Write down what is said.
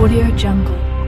Audio Jungle.